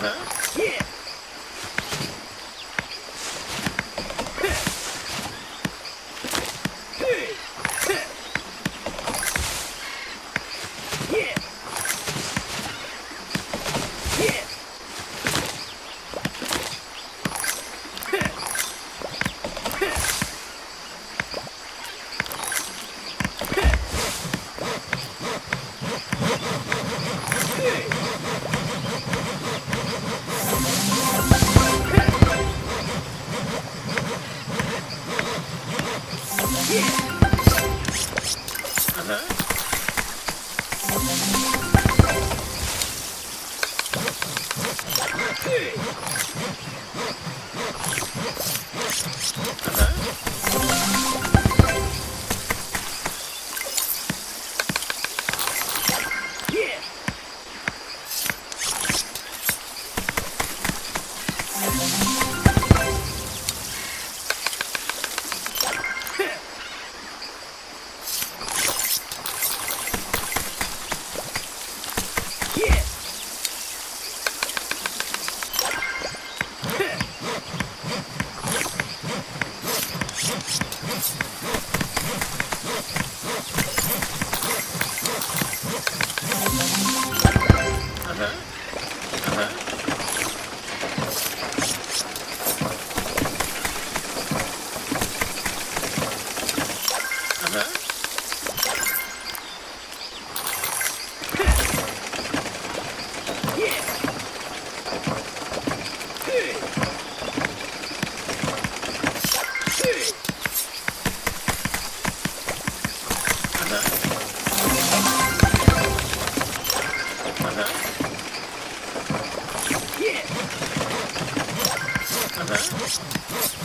Bye-bye. Uh-huh. Uh-huh. Uh-huh. uh-huh. Yeah. Uh-huh.